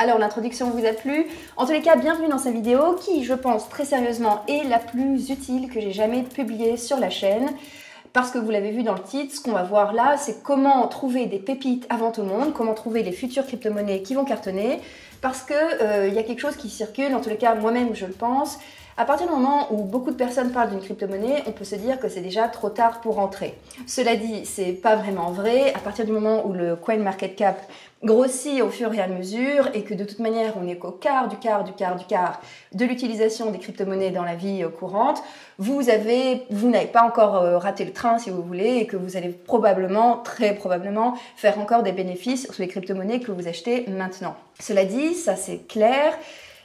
Alors l'introduction vous a plu. En tous les cas, bienvenue dans cette vidéo qui, je pense très sérieusement, est la plus utile que j'ai jamais publiée sur la chaîne. Parce que vous l'avez vu dans le titre, ce qu'on va voir là, c'est comment trouver des pépites avant tout le monde, comment trouver les futures crypto-monnaies qui vont cartonner, parce qu'il euh, y a quelque chose qui circule, en tous les cas moi-même je le pense, à partir du moment où beaucoup de personnes parlent d'une crypto-monnaie, on peut se dire que c'est déjà trop tard pour entrer. Cela dit, c'est pas vraiment vrai. À partir du moment où le coin market cap grossit au fur et à mesure et que de toute manière on n'est qu'au quart du quart du quart du quart de l'utilisation des crypto-monnaies dans la vie euh, courante, vous vous n'avez pas encore euh, raté le train si vous voulez et que vous allez probablement, très probablement, faire encore des bénéfices sur les crypto-monnaies que vous achetez maintenant. Cela dit, ça c'est clair.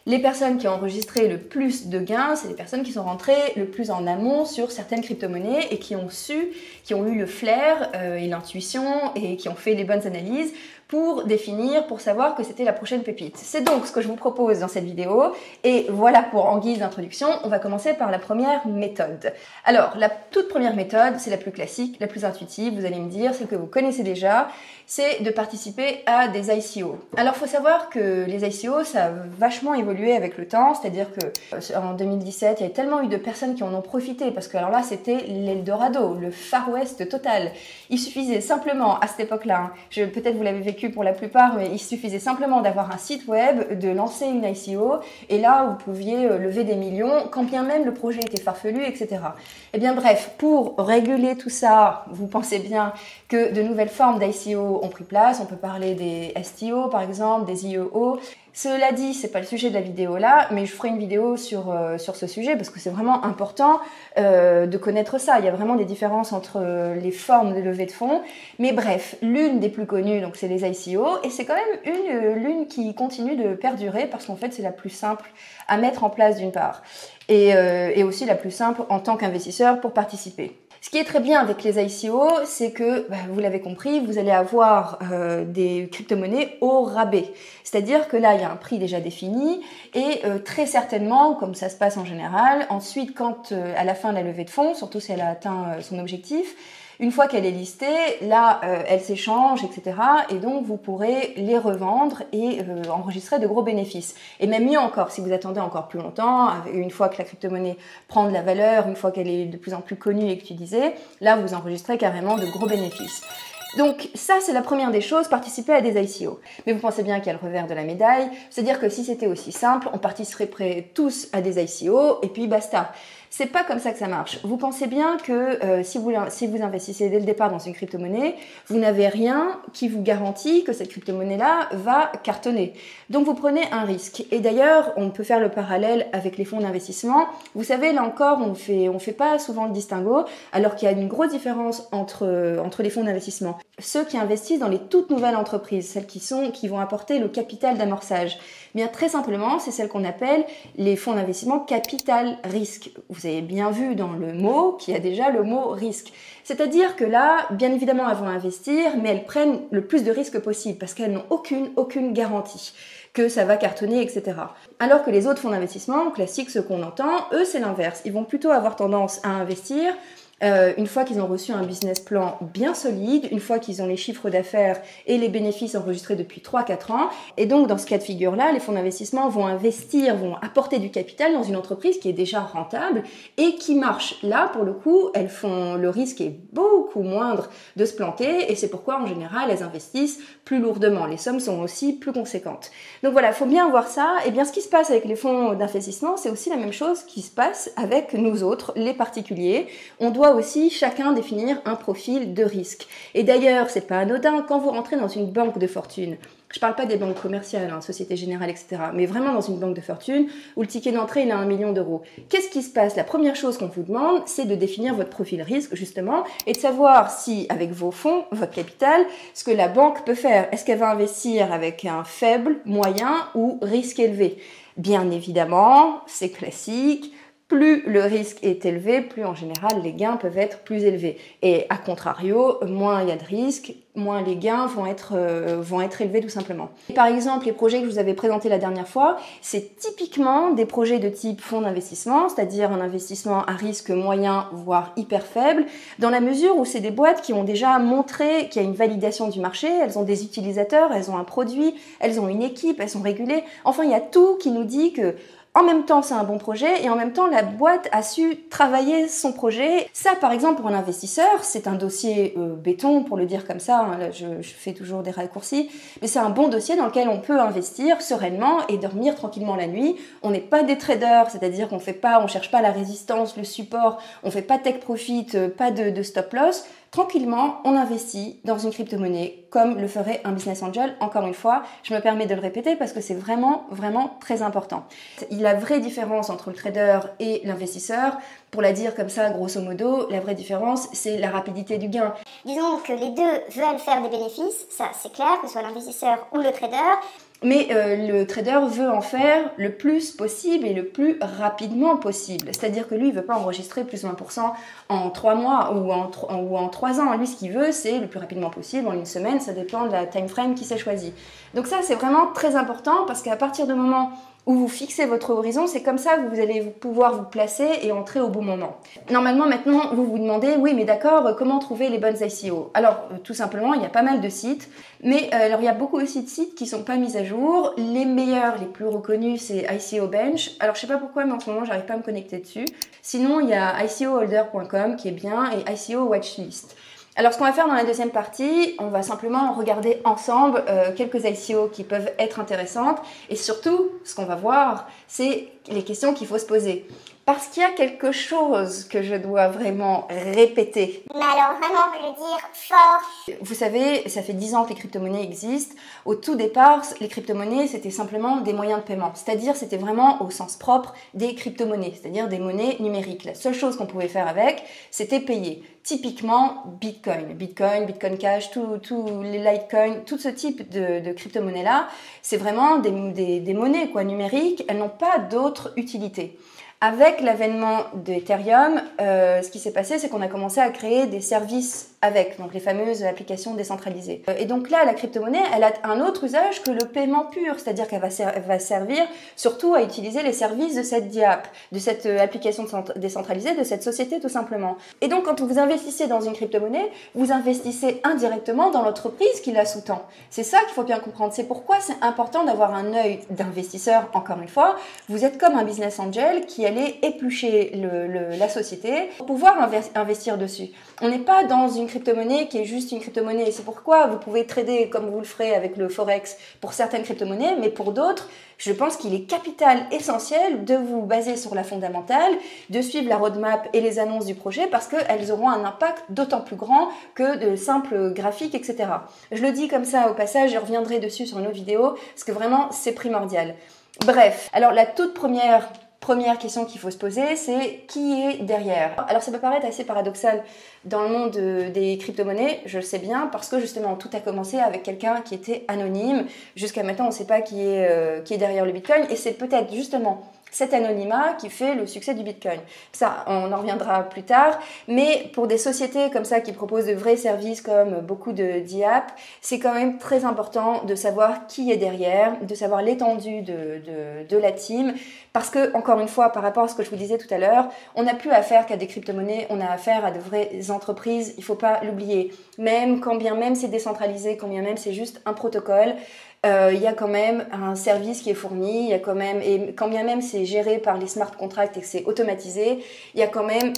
Les personnes qui ont enregistré le plus de gains, c'est les personnes qui sont rentrées le plus en amont sur certaines crypto-monnaies et qui ont su, qui ont eu le flair euh, et l'intuition et qui ont fait les bonnes analyses pour définir, pour savoir que c'était la prochaine pépite. C'est donc ce que je vous propose dans cette vidéo. Et voilà pour en guise d'introduction, on va commencer par la première méthode. Alors, la toute première méthode, c'est la plus classique, la plus intuitive, vous allez me dire, celle que vous connaissez déjà, c'est de participer à des ICO. Alors, faut savoir que les ICO, ça a vachement évolué avec le temps, c'est-à-dire que euh, en 2017, il y a tellement eu de personnes qui en ont profité, parce que alors là, c'était l'Eldorado, le Far West total. Il suffisait simplement, à cette époque-là, hein, peut-être vous l'avez vécu pour la plupart, il suffisait simplement d'avoir un site web, de lancer une ICO, et là, vous pouviez euh, lever des millions, quand bien même le projet était farfelu, etc. Eh bien bref, pour réguler tout ça, vous pensez bien que de nouvelles formes d'ICO ont pris place. On peut parler des STO, par exemple, des IEO. Cela dit, c'est pas le sujet de la vidéo là, mais je ferai une vidéo sur, euh, sur ce sujet parce que c'est vraiment important euh, de connaître ça. Il y a vraiment des différences entre euh, les formes de levée de fonds. Mais bref, l'une des plus connues, donc c'est les ICO, et c'est quand même une l'une qui continue de perdurer parce qu'en fait c'est la plus simple à mettre en place d'une part, et, et aussi la plus simple en tant qu'investisseur pour participer. Ce qui est très bien avec les ICO, c'est que, bah, vous l'avez compris, vous allez avoir euh, des crypto-monnaies au rabais. C'est-à-dire que là, il y a un prix déjà défini et euh, très certainement, comme ça se passe en général, ensuite, quand euh, à la fin de la levée de fonds, surtout si elle a atteint son objectif, une fois qu'elle est listée, là, euh, elle s'échange, etc. Et donc, vous pourrez les revendre et euh, enregistrer de gros bénéfices. Et même mieux encore, si vous attendez encore plus longtemps, une fois que la crypto-monnaie prend de la valeur, une fois qu'elle est de plus en plus connue et utilisée, là, vous enregistrez carrément de gros bénéfices. Donc ça, c'est la première des choses, participer à des ICO. Mais vous pensez bien qu'il y a le revers de la médaille, c'est-à-dire que si c'était aussi simple, on participerait tous à des ICO et puis basta. C'est pas comme ça que ça marche. Vous pensez bien que euh, si, vous, investissez dès le départ dans une crypto-monnaie, vous n'avez rien qui vous garantit que cette crypto-monnaie-là va cartonner. Donc vous prenez un risque. Et d'ailleurs, on peut faire le parallèle avec les fonds d'investissement. Vous savez, là encore, on fait, on fait pas souvent le distinguo, alors qu'il y a une grosse différence entre, entre les fonds d'investissement. Ceux qui investissent dans les toutes nouvelles entreprises, celles qui sont, qui vont apporter le capital d'amorçage. Bien très simplement, c'est celles qu'on appelle les fonds d'investissement capital risque. Vous avez bien vu dans le mot qu'il y a déjà le mot risque. C'est-à-dire que là, bien évidemment, elles vont investir, mais elles prennent le plus de risques possible parce qu'elles n'ont aucune, aucune garantie que ça va cartonner, etc. Alors que les autres fonds d'investissement classiques, ceux qu'on entend, eux, c'est l'inverse. Ils vont plutôt avoir tendance à investir euh, une fois qu'ils ont reçu un business plan bien solide, une fois qu'ils ont les chiffres d'affaires et les bénéfices enregistrés depuis 3-4 ans. Et donc, dans ce cas de figure-là, les fonds d'investissement vont investir, vont apporter du capital dans une entreprise qui est déjà rentable et qui marche. Là, pour le coup, elles font, le risque est beaucoup moindre de se planter et c'est pourquoi, en général, elles investissent plus lourdement. Les sommes sont aussi plus conséquentes. Donc voilà, il faut bien voir ça. Et bien, ce qui se passe avec les fonds d'investissement, c'est aussi la même chose qui se passe avec nous autres, les particuliers. On doit aussi chacun définir un profil de risque. Et d'ailleurs, c'est pas anodin quand vous rentrez dans une banque de fortune. Je parle pas des banques commerciales, hein, Société Générale, etc. Mais vraiment dans une banque de fortune où le ticket d'entrée il a un million d'euros. Qu'est-ce qui se passe? La première chose qu'on vous demande, c'est de définir votre profil risque justement et de savoir si avec vos fonds, votre capital, ce que la banque peut faire. Est-ce qu'elle va investir avec un faible, moyen ou risque élevé? Bien évidemment, c'est classique plus le risque est élevé, plus en général les gains peuvent être plus élevés. Et à contrario, moins il y a de risques, moins les gains vont être, euh, vont être élevés tout simplement. Par exemple, les projets que je vous avais présentés la dernière fois, c'est typiquement des projets de type fonds d'investissement, c'est-à-dire un investissement à risque moyen, voire hyper faible, dans la mesure où c'est des boîtes qui ont déjà montré qu'il y a une validation du marché, elles ont des utilisateurs, elles ont un produit, elles ont une équipe, elles sont régulées. Enfin, il y a tout qui nous dit que en même temps, c'est un bon projet et en même temps, la boîte a su travailler son projet. Ça, par exemple, pour un investisseur, c'est un dossier euh, béton, pour le dire comme ça. Hein, je, fais toujours des raccourcis, mais c'est un bon dossier dans lequel on peut investir sereinement et dormir tranquillement la nuit. On n'est pas des traders, c'est-à-dire qu'on fait pas, on cherche pas la résistance, le support, on fait pas tech profit, euh, pas de stop loss tranquillement, on investit dans une crypto-monnaie comme le ferait un business angel. Encore une fois, je me permets de le répéter parce que c'est vraiment, vraiment très important. La vraie différence entre le trader et l'investisseur, pour la dire comme ça, grosso modo, la vraie différence, c'est la rapidité du gain. Disons que les deux veulent faire des bénéfices, ça c'est clair, que ce soit l'investisseur ou le trader. Mais euh, le trader veut en faire le plus possible et le plus rapidement possible. C'est-à-dire que lui, il veut pas enregistrer plus de 20% en 3 mois ou en, ou en 3 ans. Lui, ce qu'il veut, c'est le plus rapidement possible, en une semaine, ça dépend de la time frame qu'il s'est choisi. Donc ça, c'est vraiment très important parce qu'à partir du moment où vous fixez votre horizon, c'est comme ça que vous allez pouvoir vous placer et entrer au bon moment. Normalement, maintenant, vous vous demandez, oui, mais d'accord, euh, comment trouver les bonnes ICO Alors, euh, tout simplement, il y a pas mal de sites, mais euh, alors il y a beaucoup aussi de sites qui sont pas mis à jour. Les meilleurs, les plus reconnus, c'est ICO Bench. Alors, je sais pas pourquoi, mais en ce moment, j'arrive pas à me connecter dessus. Sinon, il y a ICOholder.com qui est bien et ICO Watchlist. Alors, ce qu'on va faire dans la deuxième partie, on va simplement regarder ensemble euh, quelques ICO qui peuvent être intéressantes. Et surtout, ce qu'on va voir, c'est les questions qu'il faut se poser. Parce qu'il y a quelque chose que je dois vraiment répéter. Mais alors vraiment le dire fort. Vous savez, ça fait 10 ans que les crypto-monnaies existent. Au tout départ, les crypto-monnaies, c'était simplement des moyens de paiement. C'est-à-dire, c'était vraiment au sens propre des crypto-monnaies, c'est-à-dire des monnaies numériques. La seule chose qu'on pouvait faire avec, c'était payer. Typiquement, Bitcoin. Bitcoin, Bitcoin Cash, tous les Litecoin, tout ce type de, crypto-monnaies-là, c'est vraiment des monnaies quoi, numériques. Elles n'ont pas d'autre utilité. Avec l'avènement d'Ethereum, euh, ce qui s'est passé, c'est qu'on a commencé à créer des services avec, donc les fameuses applications décentralisées. Euh, et donc là, la crypto-monnaie, elle a un autre usage que le paiement pur, c'est-à-dire qu'elle va, servir surtout à utiliser les services de cette DIAP, de cette euh, application décentralisée, de cette société tout simplement. Et donc quand vous investissez dans une crypto-monnaie, vous investissez indirectement dans l'entreprise qui la sous-tend. C'est ça qu'il faut bien comprendre. C'est pourquoi c'est important d'avoir un œil d'investisseur, encore une fois. Vous êtes comme un business angel qui allait éplucher la société pour pouvoir investir dessus. On n'est pas dans une crypto-monnaie qui est juste une crypto-monnaie. Et c'est pourquoi vous pouvez trader comme vous le ferez avec le Forex pour certaines crypto-monnaies, mais pour d'autres, je pense qu'il est capital essentiel de vous baser sur la fondamentale, de suivre la roadmap et les annonces du projet parce qu'elles auront un impact d'autant plus grand que de simples graphiques, etc. Je le dis comme ça au passage, je reviendrai dessus sur une autre vidéo parce que vraiment c'est primordial. Bref, alors la toute première première question qu'il faut se poser, c'est qui est derrière? Alors ça peut paraître assez paradoxal dans le monde des crypto-monnaies, je le sais bien, parce que justement tout a commencé avec quelqu'un qui était anonyme. Jusqu'à maintenant, on ne sait pas qui est, euh, qui est derrière le Bitcoin, et c'est peut-être justement cet anonymat qui fait le succès du Bitcoin. Ça, on en reviendra plus tard, mais pour des sociétés comme ça qui proposent de vrais services comme beaucoup de DIAP, c'est quand même très important de savoir qui est derrière, de savoir l'étendue de, de, de, la team, parce que, encore une fois, par rapport à ce que je vous disais tout à l'heure, on n'a plus affaire qu'à des crypto-monnaies, on a affaire à de vraies entreprises, il faut pas l'oublier. Même quand bien même c'est décentralisé, quand bien même c'est juste un protocole, euh, il y a quand même un service qui est fourni, il y a quand même, et quand bien même c'est géré par les smart contracts et que c'est automatisé, il y a quand même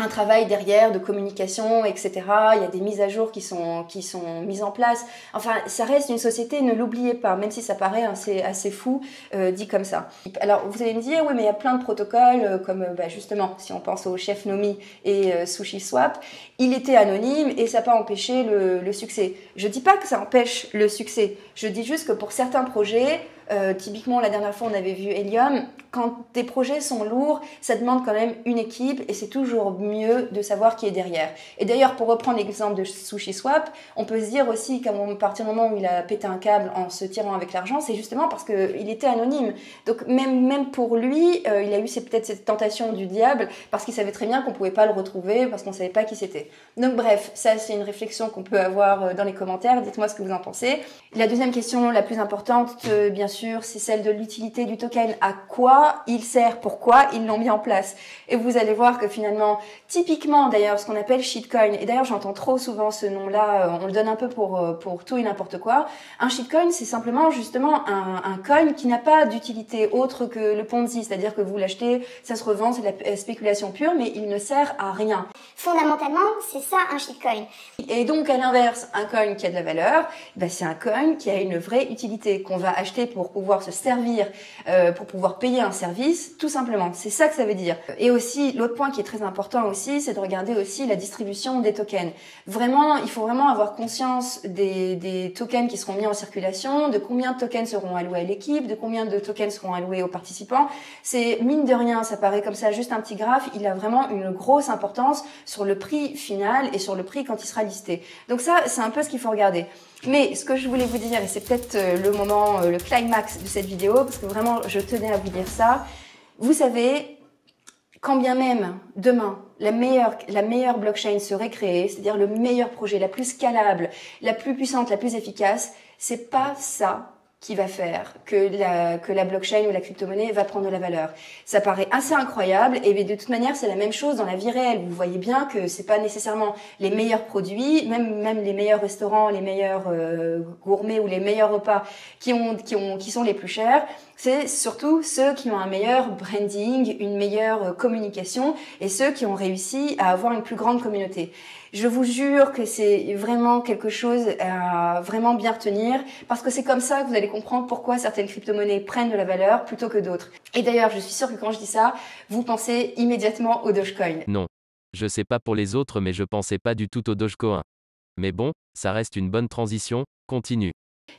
un travail derrière de communication, etc. Il y a des mises à jour qui sont, qui sont mises en place. Enfin, ça reste une société, ne l'oubliez pas, même si ça paraît assez, assez fou, euh, dit comme ça. Alors, vous allez me dire, oui, mais il y a plein de protocoles, euh, comme euh, bah, justement, si on pense au chef Nomi et euh, SushiSwap, il était anonyme et ça n'a pas empêché le, le succès. Je dis pas que ça empêche le succès, je dis juste que pour certains projets, euh, typiquement, la dernière fois, on avait vu Helium. quand des projets sont lourds, ça demande quand même une équipe et c'est toujours mieux de savoir qui est derrière. Et d'ailleurs, pour reprendre l'exemple de SushiSwap, on peut se dire aussi qu'à partir du moment où il a pété un câble en se tirant avec l'argent, c'est justement parce qu'il était anonyme. Donc même, même pour lui, euh, il a eu peut-être cette tentation du diable parce qu'il savait très bien qu'on pouvait pas le retrouver parce qu'on savait pas qui c'était. Donc bref, ça c'est une réflexion qu'on peut avoir euh, dans les commentaires. Dites-moi ce que vous en pensez. La deuxième question, la plus importante, bien sûr, c'est celle de l'utilité du token. À quoi il sert? Pourquoi ils l'ont mis en place? Et vous allez voir que finalement, typiquement d'ailleurs, ce qu'on appelle shitcoin, et d'ailleurs j'entends trop souvent ce nom-là, on le donne un peu pour, pour tout et n'importe quoi. Un shitcoin, c'est simplement justement un, un coin qui n'a pas d'utilité autre que le Ponzi, c'est-à-dire que vous l'achetez, ça se revend, c'est de la spéculation pure, mais il ne sert à rien. Fondamentalement, c'est ça un shitcoin. Et donc à l'inverse, un coin qui a de la valeur, ben, c'est un coin qui a une vraie utilité, qu'on va acheter pour pouvoir se servir, euh, pour pouvoir payer un service, tout simplement. C'est ça que ça veut dire. Et aussi, l'autre point qui est très important aussi, c'est de regarder aussi la distribution des tokens. Vraiment, il faut vraiment avoir conscience des, des tokens qui seront mis en circulation, de combien de tokens seront alloués à l'équipe, de combien de tokens seront alloués aux participants. C'est mine de rien, ça paraît comme ça juste un petit graphe, il a vraiment une grosse importance sur le prix final et sur le prix quand il sera listé. Donc ça, c'est un peu ce qu'il faut regarder. Mais ce que je voulais vous dire, et c'est peut-être euh, le moment, euh, le climax de cette vidéo, parce que vraiment je tenais à vous dire ça, vous savez, quand bien même demain la meilleure, la meilleure blockchain serait créée, c'est-à-dire le meilleur projet, la plus scalable, la plus puissante, la plus efficace, c'est pas ça qui va faire que la, que la blockchain ou la crypto-monnaie va prendre de la valeur. Ça paraît assez incroyable et de toute manière c'est la même chose dans la vie réelle. Vous voyez bien que c'est pas nécessairement les meilleurs produits, même même les meilleurs restaurants, les meilleurs euh, gourmets ou les meilleurs repas qui ont qui ont qui sont les plus chers. C'est surtout ceux qui ont un meilleur branding, une meilleure euh, communication et ceux qui ont réussi à avoir une plus grande communauté. Je vous jure que c'est vraiment quelque chose à vraiment bien retenir parce que c'est comme ça que vous allez comprendre pourquoi certaines crypto-monnaies prennent de la valeur plutôt que d'autres. Et d'ailleurs, je suis sûre que quand je dis ça, vous pensez immédiatement au Dogecoin. Non. Je sais pas pour les autres, mais je pensais pas du tout au Dogecoin. Mais bon, ça reste une bonne transition, continue.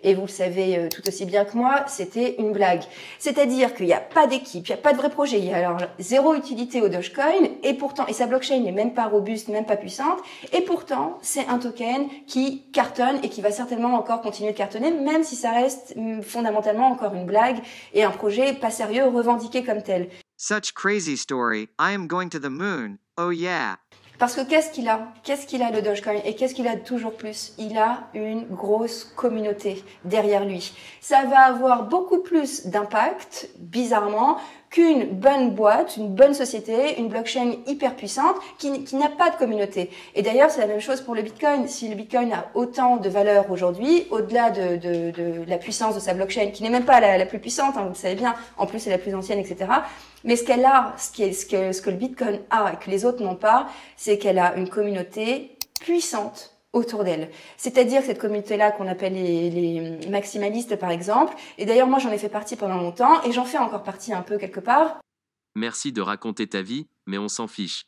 Et vous le savez euh, tout aussi bien que moi, c'était une blague. C'est-à-dire qu'il n'y a pas d'équipe, il n'y a pas de vrai projet, il y a alors zéro utilité au Dogecoin, et pourtant, et sa blockchain n'est même pas robuste, même pas puissante, et pourtant, c'est un token qui cartonne et qui va certainement encore continuer de cartonner, même si ça reste mm, fondamentalement encore une blague et un projet pas sérieux revendiqué comme tel. Such crazy story. I am going to the moon. Oh yeah. Parce que qu'est-ce qu'il a? Qu'est-ce qu'il a le Dogecoin? Et qu'est-ce qu'il a toujours plus? Il a une grosse communauté derrière lui. Ça va avoir beaucoup plus d'impact, bizarrement, qu'une bonne boîte, une bonne société, une blockchain hyper puissante qui, n'a pas de communauté. Et d'ailleurs, c'est la même chose pour le Bitcoin. Si le Bitcoin a autant de valeur aujourd'hui, au-delà de, la puissance de sa blockchain, qui n'est même pas la, la plus puissante, hein, vous le savez bien, en plus c'est la plus ancienne, etc. Mais ce qu'elle a, ce, qui est, ce, que, ce que le Bitcoin a et que les autres n'ont pas, c'est qu'elle a une communauté puissante autour d'elle. C'est-à-dire cette communauté-là qu'on appelle les, les, maximalistes, par exemple. Et d'ailleurs, moi, j'en ai fait partie pendant longtemps et j'en fais encore partie un peu quelque part. Merci de raconter ta vie, mais on s'en fiche.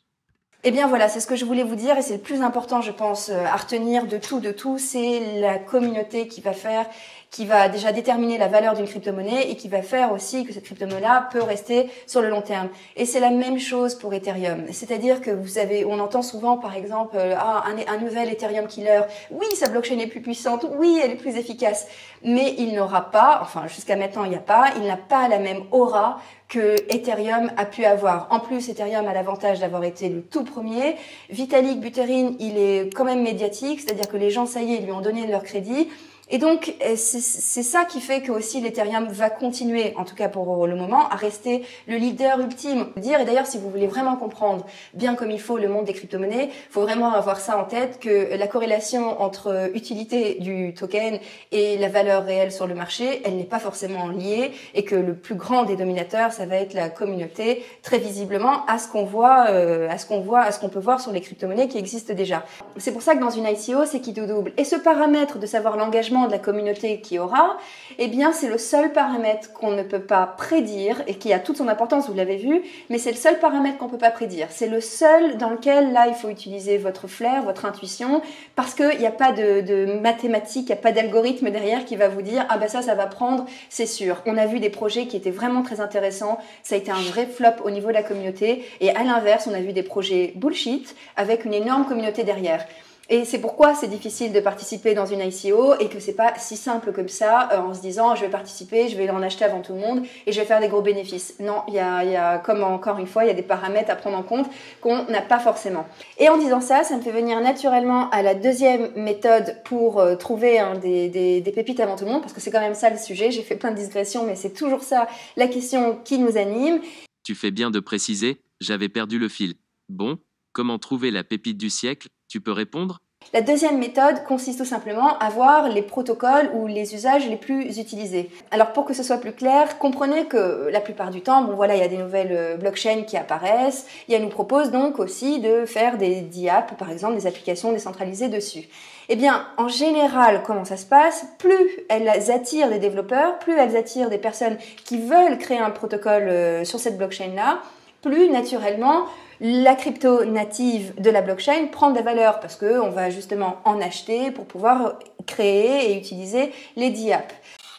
Eh bien voilà, c'est ce que je voulais vous dire et c'est le plus important, je pense, euh, à retenir de tout, de tout, c'est la communauté qui va faire qui va déjà déterminer la valeur d'une crypto-monnaie et qui va faire aussi que cette crypto-monnaie-là peut rester sur le long terme. Et c'est la même chose pour Ethereum. C'est-à-dire que vous avez, on entend souvent, par exemple, euh, ah, un, un nouvel Ethereum killer. Oui, sa blockchain est plus puissante. Oui, elle est plus efficace. Mais il n'aura pas, enfin, jusqu'à maintenant, il n'y a pas, il n'a pas la même aura que Ethereum a pu avoir. En plus, Ethereum a l'avantage d'avoir été le tout premier. Vitalik Buterin, il est quand même médiatique, c'est-à-dire que les gens, ça y est, lui ont donné leur crédit. Et donc, euh, c'est ça qui fait que aussi l'Ethereum va continuer, en tout cas pour le moment, à rester le leader ultime. Dire, et d'ailleurs, si vous voulez vraiment comprendre bien comme il faut le monde des crypto-monnaies, faut vraiment avoir ça en tête, que la corrélation entre utilité du token et la valeur réelle sur le marché, elle n'est pas forcément liée, et que le plus grand des dominateurs, ça va être la communauté, très visiblement, à ce qu'on voit, euh, à ce qu'on voit, à ce qu'on peut voir sur les crypto-monnaies qui existent déjà. C'est pour ça que dans une ICO, c'est qui double. Et ce paramètre de savoir l'engagement de la communauté qu'il y aura, eh bien c'est le seul paramètre qu'on ne peut pas prédire et qui a toute son importance, vous l'avez vu, mais c'est le seul paramètre qu'on ne peut pas prédire. C'est le seul dans lequel là il faut utiliser votre flair, votre intuition, parce qu'il n'y a pas de, de mathématiques, il n'y a pas d'algorithme derrière qui va vous dire ah ben ça ça va prendre, c'est sûr. On a vu des projets qui étaient vraiment très intéressants, ça a été un vrai flop au niveau de la communauté, et à l'inverse on a vu des projets bullshit avec une énorme communauté derrière. Et c'est pourquoi c'est difficile de participer dans une ICO et que c'est pas si simple comme ça euh, en se disant je vais participer, je vais en acheter avant tout le monde et je vais faire des gros bénéfices. Non, il y a, comme encore une fois, il y a des paramètres à prendre en compte qu'on n'a pas forcément. Et en disant ça, ça me fait venir naturellement à la deuxième méthode pour euh, trouver des, des, des pépites avant tout le monde parce que c'est quand même ça le sujet. J'ai fait plein de digressions, mais c'est toujours ça la question qui nous anime. Tu fais bien de préciser, j'avais perdu le fil. Bon, comment trouver la pépite du siècle? Tu répondre La deuxième méthode consiste tout simplement à voir les protocoles ou les usages les plus utilisés. Alors pour que ce soit plus clair, comprenez que la plupart du temps, bon voilà, il y a des nouvelles euh, blockchains qui apparaissent, et elle nous propose donc aussi de faire des DApps, par exemple des applications décentralisées dessus. Eh bien, en général, comment ça se passe? Plus elles attirent des développeurs, plus elles attirent des personnes qui veulent créer un protocole euh, sur cette blockchain-là, plus naturellement la crypto native de la blockchain prend de la valeur parce qu'on va justement en acheter pour pouvoir créer et utiliser les DApps.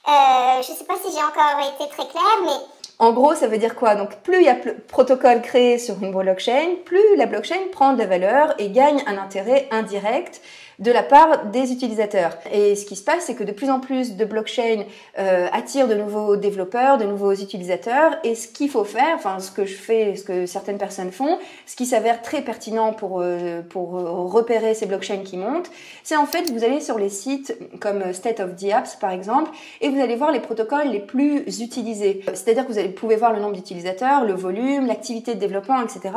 Euh, je ne sais pas si j'ai encore été très claire, mais En gros, ça veut dire quoi? Donc, plus il y a de protocoles créés sur une blockchain, plus la blockchain prend de la valeur et gagne un intérêt indirect de la part des utilisateurs. Et ce qui se passe, c'est que de plus en plus de blockchains euh, attirent de nouveaux développeurs, de nouveaux utilisateurs. Et ce qu'il faut faire, enfin ce que je fais, ce que certaines personnes font, ce qui s'avère très pertinent pour euh, pour euh, repérer ces blockchains qui montent, c'est en fait vous allez sur les sites comme State of the Apps par exemple, et vous allez voir les protocoles les plus utilisés. C'est-à-dire que vous pouvez voir le nombre d'utilisateurs, le volume, l'activité de développement, etc.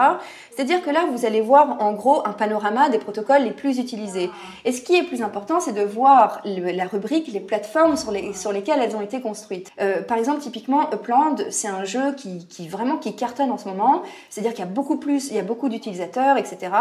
C'est-à-dire que là, vous allez voir en gros un panorama des protocoles les plus utilisés. Et ce qui est plus important, c'est de voir la rubrique, les plateformes sur, sur lesquelles elles ont été construites. Euh, par exemple, typiquement, Upland, c'est un jeu qui, qui vraiment qui cartonne en ce moment. C'est-à-dire qu'il y a beaucoup plus, il y a beaucoup d'utilisateurs, etc.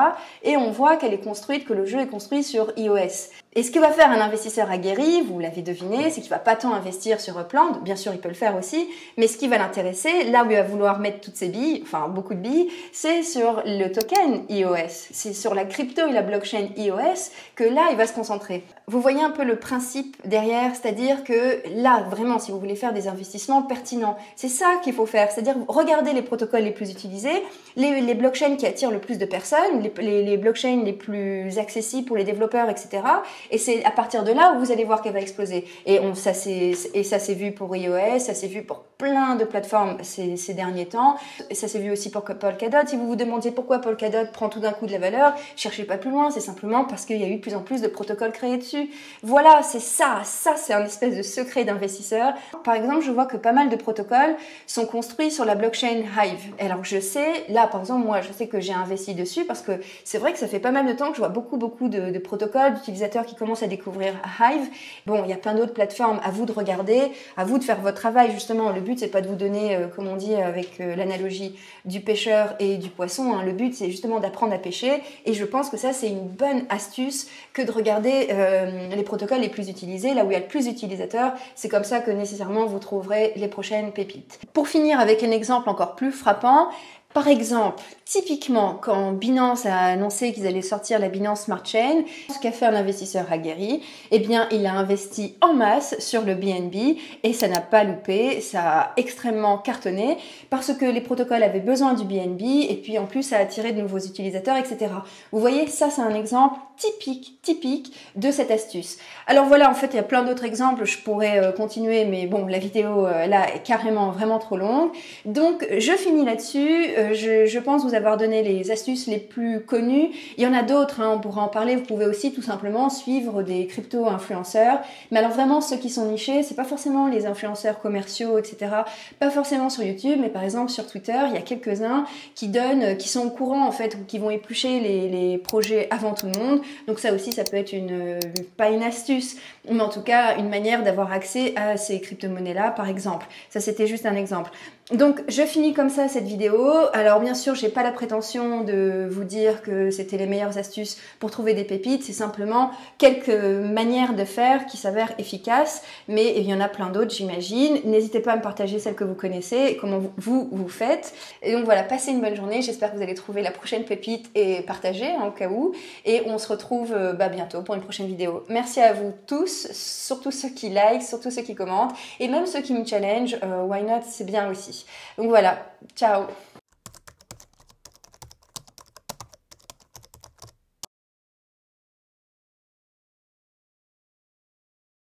Et on voit qu'elle est construite, que le jeu est construit sur iOS. Et ce que va faire un investisseur aguerri, vous l'avez deviné, c'est qu'il va pas tant investir sur Upland, bien sûr il peut le faire aussi, mais ce qui va l'intéresser, là où il va vouloir mettre toutes ses billes, enfin beaucoup de billes, c'est sur le token iOS, c'est sur la crypto et la blockchain iOS que là il va se concentrer. Vous voyez un peu le principe derrière, c'est-à-dire que là vraiment si vous voulez faire des investissements pertinents, c'est ça qu'il faut faire, c'est-à-dire regarder les protocoles les plus utilisés, les, blockchains qui attirent le plus de personnes, les blockchains les plus accessibles pour les développeurs, etc. Et c'est à partir de là où vous allez voir qu'elle va exploser. Et on, ça s'est vu pour iOS, ça s'est vu pour plein de plateformes ces, derniers temps. Et ça s'est vu aussi pour Polkadot. Si vous vous demandiez pourquoi Polkadot prend tout d'un coup de la valeur, cherchez pas plus loin. C'est simplement parce qu'il y a eu de plus en plus de protocoles créés dessus. Voilà, c'est ça. Ça c'est un espèce de secret d'investisseur. Par exemple, je vois que pas mal de protocoles sont construits sur la blockchain Hive. Alors je sais, là par exemple, moi je sais que j'ai investi dessus parce que c'est vrai que ça fait pas mal de temps que je vois beaucoup beaucoup de, protocoles d'utilisateurs qui commencent à découvrir Hive. Bon, il y a plein d'autres plateformes. À vous de regarder, à vous de faire votre travail justement. But c'est pas de vous donner, euh, comme on dit avec euh, l'analogie du pêcheur et du poisson. hein. Le but c'est justement d'apprendre à pêcher. Et je pense que ça c'est une bonne astuce que de regarder euh, les protocoles les plus utilisés, là où il y a le plus d'utilisateurs. C'est comme ça que nécessairement vous trouverez les prochaines pépites. Pour finir avec un exemple encore plus frappant, par exemple, typiquement, quand Binance a annoncé qu'ils allaient sortir la Binance Smart Chain, ce qu'a fait un investisseur aguerri, eh bien, il a investi en masse sur le BNB et ça n'a pas loupé, ça a extrêmement cartonné parce que les protocoles avaient besoin du BNB et puis en plus, ça a attiré de nouveaux utilisateurs, etc. Vous voyez, ça, c'est un exemple typique, typique de cette astuce. Alors voilà, en fait, il y a plein d'autres exemples, je pourrais euh, continuer, mais bon, la vidéo euh, là est carrément vraiment trop longue. Donc, je finis là-dessus. Euh, je, pense vous avoir donné les astuces les plus connues. Il y en a d'autres, hein, on pourra en parler. Vous pouvez aussi tout simplement suivre des crypto-influenceurs. Mais alors vraiment, ceux qui sont nichés, c'est pas forcément les influenceurs commerciaux, etc. Pas forcément sur YouTube, mais par exemple sur Twitter, il y a quelques-uns qui donnent, qui sont au courant en fait, ou qui vont éplucher les, projets avant tout le monde. Donc ça aussi, ça peut être une, pas une astuce, mais en tout cas une manière d'avoir accès à ces crypto-monnaies-là, par exemple. Ça, c'était juste un exemple. Donc je finis comme ça cette vidéo. Alors bien sûr, j'ai pas la prétention de vous dire que c'était les meilleures astuces pour trouver des pépites, c'est simplement quelques manières de faire qui s'avèrent efficaces, mais il y en a plein d'autres, j'imagine. N'hésitez pas à me partager celles que vous connaissez comment vous vous faites. Et donc voilà, passez une bonne journée. J'espère que vous allez trouver la prochaine pépite et partager en cas où. Et on se retrouve euh, bah, bientôt pour une prochaine vidéo. Merci à vous tous, surtout ceux qui like, surtout ceux qui commentent et même ceux qui me challenge. Euh, why not? C'est bien aussi. Donc voilà, ciao